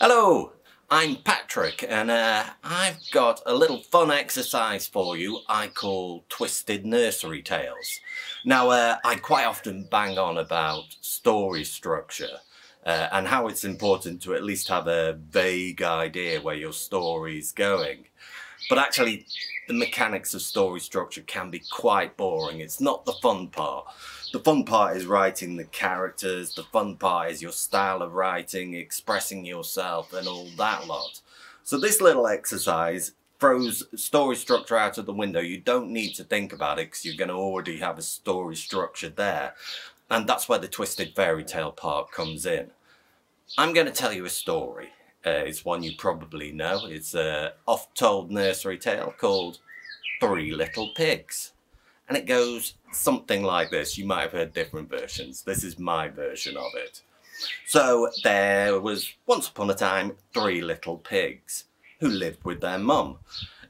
Hello, I'm Patrick and uh, I've got a little fun exercise for you I call Twisted Nursery Tales. Now uh, I quite often bang on about story structure uh, and how it's important to at least have a vague idea where your story's going. But actually the mechanics of story structure can be quite boring. It's not the fun part. The fun part is writing the characters, the fun part is your style of writing, expressing yourself and all that lot. So this little exercise throws story structure out of the window. You don't need to think about it because you're going to already have a story structure there. And that's where the twisted fairy tale part comes in. I'm going to tell you a story. Uh, it's one you probably know. It's a oft-told nursery tale called Three Little Pigs. And it goes something like this. You might have heard different versions. This is my version of it. So there was once upon a time three little pigs who lived with their mum.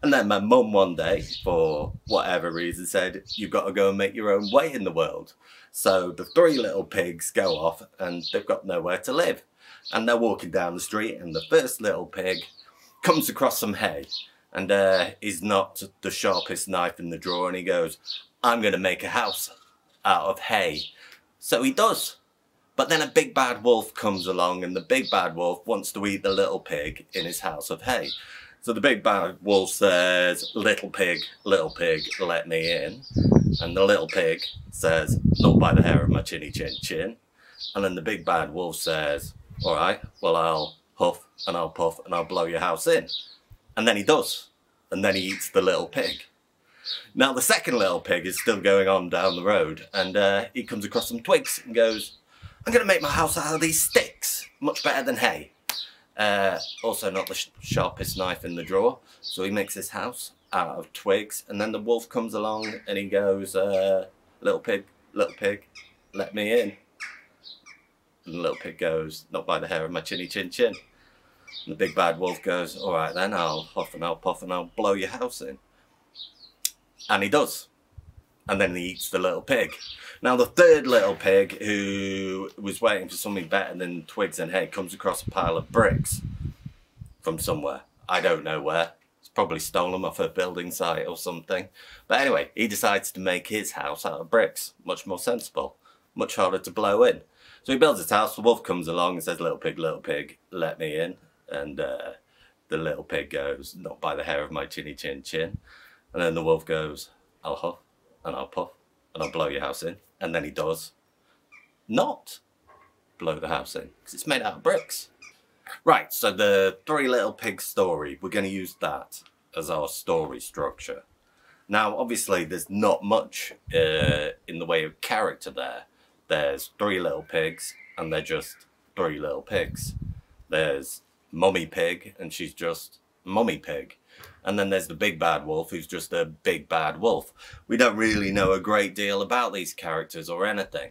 And then my mum one day, for whatever reason, said, you've got to go and make your own way in the world. So the three little pigs go off and they've got nowhere to live and they're walking down the street and the first little pig comes across some hay and uh, he's not the sharpest knife in the drawer and he goes, I'm going to make a house out of hay. So he does. But then a big bad wolf comes along and the big bad wolf wants to eat the little pig in his house of hay. So the big bad wolf says, little pig, little pig, let me in. And the little pig says, not by the hair of my chinny chin chin. And then the big bad wolf says, all right, well, I'll huff and I'll puff and I'll blow your house in. And then he does. And then he eats the little pig. Now, the second little pig is still going on down the road and uh, he comes across some twigs and goes, I'm going to make my house out of these sticks. Much better than hay. Uh, also not the sh sharpest knife in the drawer. So he makes his house out of twigs. And then the wolf comes along and he goes, uh, little pig, little pig, let me in. And the little pig goes, not by the hair of my chinny chin chin. And the big bad wolf goes, all right then, I'll huff and I'll puff and I'll blow your house in. And he does. And then he eats the little pig. Now the third little pig, who was waiting for something better than twigs and hay, comes across a pile of bricks from somewhere. I don't know where. It's probably stolen off a building site or something. But anyway, he decides to make his house out of bricks. Much more sensible. Much harder to blow in. So he builds his house, the wolf comes along and says, little pig, little pig, let me in. And uh, the little pig goes, not by the hair of my chinny chin chin. And then the wolf goes, I'll huff and I'll puff and I'll blow your house in. And then he does not blow the house in because it's made out of bricks. Right, so the Three Little Pigs story, we're going to use that as our story structure. Now, obviously, there's not much uh, in the way of character there there's three little pigs and they're just three little pigs. There's Mummy Pig and she's just Mummy Pig. And then there's the big bad wolf who's just a big bad wolf. We don't really know a great deal about these characters or anything.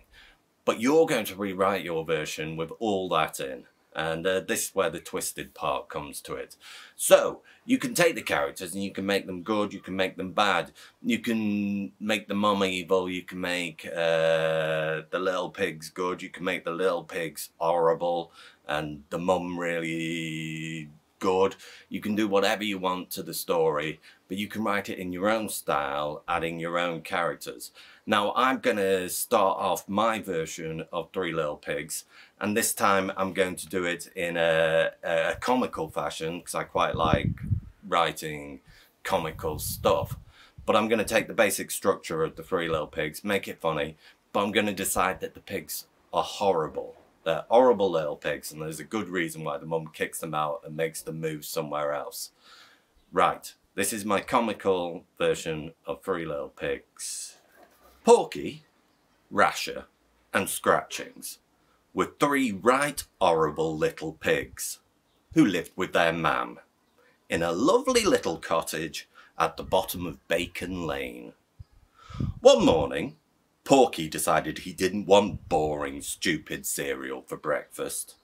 But you're going to rewrite your version with all that in. And uh, this is where the twisted part comes to it. So, you can take the characters and you can make them good, you can make them bad. You can make the mum evil, you can make uh, little pigs good, you can make the little pigs horrible and the mum really good. You can do whatever you want to the story, but you can write it in your own style, adding your own characters. Now I'm going to start off my version of Three Little Pigs and this time I'm going to do it in a, a comical fashion because I quite like writing comical stuff. But I'm going to take the basic structure of the Three Little Pigs, make it funny, but I'm going to decide that the pigs are horrible. They're horrible little pigs and there's a good reason why the mum kicks them out and makes them move somewhere else. Right, this is my comical version of Three Little Pigs. Porky, Rasher and Scratchings were three right horrible little pigs who lived with their mam in a lovely little cottage at the bottom of Bacon Lane. One morning, Porky decided he didn't want boring, stupid cereal for breakfast.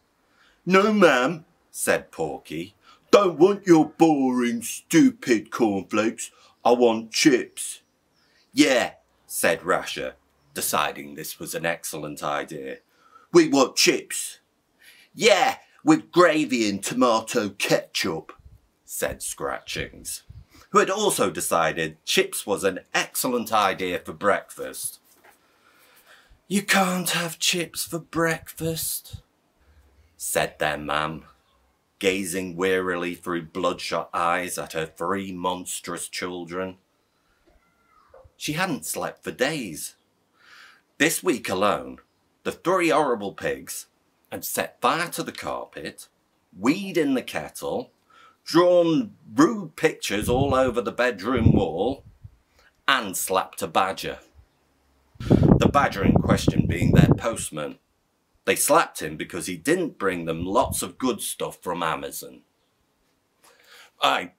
No, ma'am, said Porky. Don't want your boring, stupid cornflakes. I want chips. Yeah, said Rasher, deciding this was an excellent idea. We want chips. Yeah, with gravy and tomato ketchup, said Scratchings, who had also decided chips was an excellent idea for breakfast. You can't have chips for breakfast, said their mam, gazing wearily through bloodshot eyes at her three monstrous children. She hadn't slept for days. This week alone, the three horrible pigs had set fire to the carpet, weed in the kettle, drawn rude pictures all over the bedroom wall, and slapped a badger. The badger in question being their postman. They slapped him because he didn't bring them lots of good stuff from Amazon. I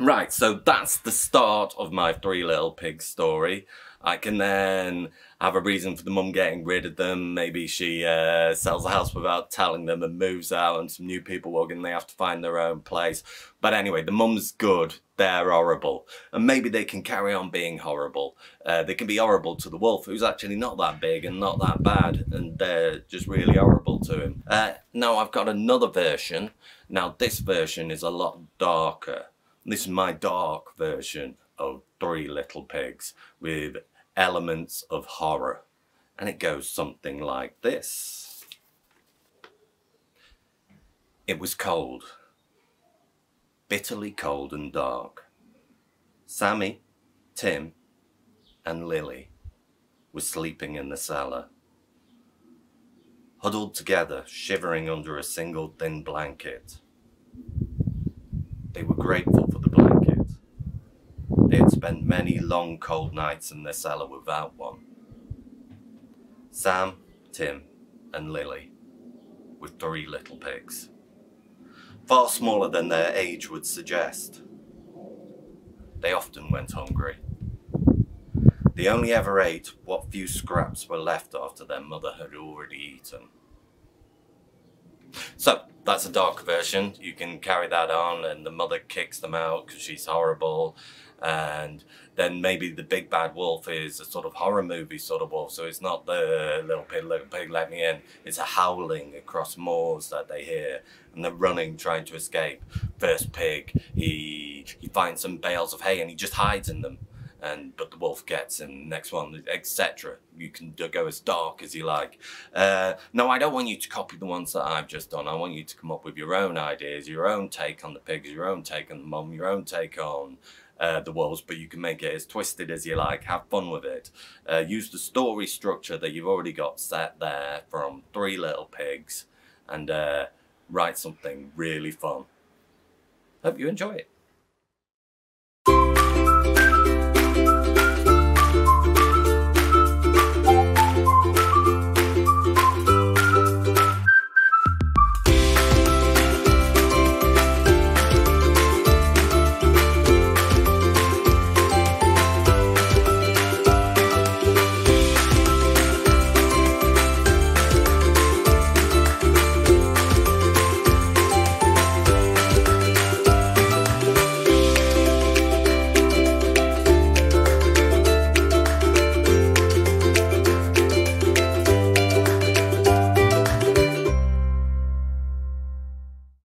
Right, so that's the start of my Three Little Pigs story. I can then have a reason for the mum getting rid of them. Maybe she uh, sells the house without telling them and moves out and some new people walk in. They have to find their own place. But anyway, the mum's good. They're horrible. And maybe they can carry on being horrible. Uh, they can be horrible to the wolf, who's actually not that big and not that bad. And they're just really horrible to him. Uh, now I've got another version. Now this version is a lot darker. This is my dark version of Three Little Pigs with elements of horror. And it goes something like this. It was cold. Bitterly cold and dark. Sammy, Tim and Lily were sleeping in the cellar. Huddled together, shivering under a single thin blanket. They were grateful for the blanket. They had spent many long cold nights in their cellar without one. Sam, Tim and Lily were three little pigs. Far smaller than their age would suggest. They often went hungry. They only ever ate what few scraps were left after their mother had already eaten. So, that's a dark version. You can carry that on and the mother kicks them out because she's horrible. And then maybe the big bad wolf is a sort of horror movie sort of wolf. So it's not the little pig, little pig, let me in. It's a howling across moors that they hear. And they're running, trying to escape. First pig, he, he finds some bales of hay and he just hides in them and but the wolf gets him next one etc you can go as dark as you like uh, no i don't want you to copy the ones that i've just done i want you to come up with your own ideas your own take on the pigs your own take on the mum your own take on uh, the wolves, but you can make it as twisted as you like. Have fun with it. Uh, use the story structure that you've already got set there from Three Little Pigs and uh, write something really fun. Hope you enjoy it.